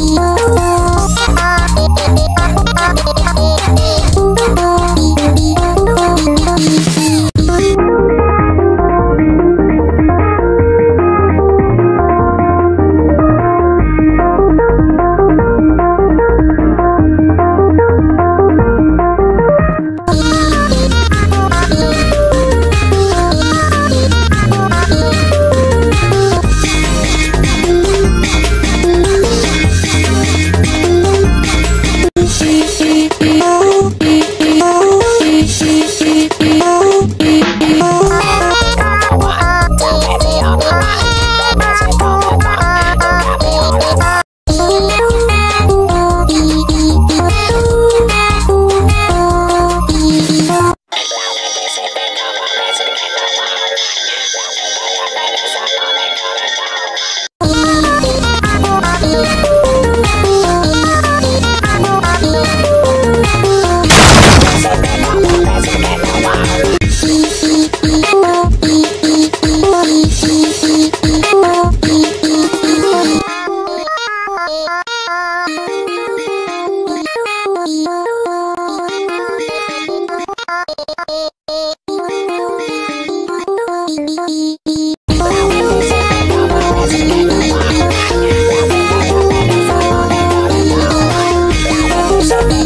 Allah shall be